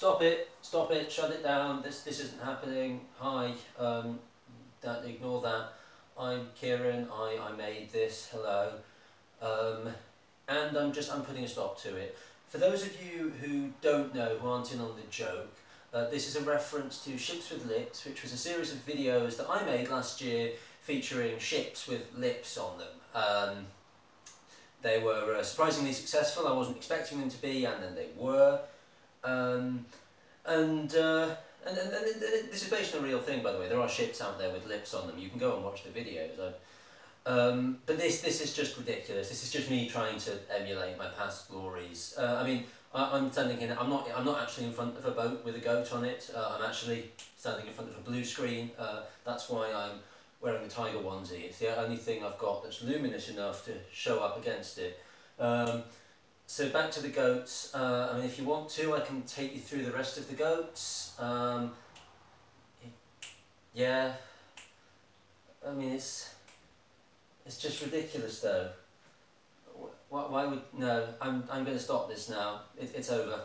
stop it, stop it, shut it down, this, this isn't happening, hi, um, don't ignore that, I'm Kieran, I, I made this, hello, um, and I'm just, I'm putting a stop to it. For those of you who don't know, who aren't in on the joke, uh, this is a reference to Ships with Lips, which was a series of videos that I made last year featuring ships with lips on them. Um, they were uh, surprisingly successful, I wasn't expecting them to be, and then they were. Um, and, uh, and, and, and, this is based on a real thing, by the way. There are ships out there with lips on them. You can go and watch the videos. Um, but this this is just ridiculous. This is just me trying to emulate my past glories. Uh, I mean, I, I'm standing in. I'm not. I'm not actually in front of a boat with a goat on it. Uh, I'm actually standing in front of a blue screen. Uh, that's why I'm wearing a tiger onesie. It's the only thing I've got that's luminous enough to show up against it. Um, so back to the goats. Uh, I mean, if you want to, I can take you through the rest of the goats. Um, yeah. I mean, it's it's just ridiculous, though. Why, why would no? I'm I'm going to stop this now. It, it's over.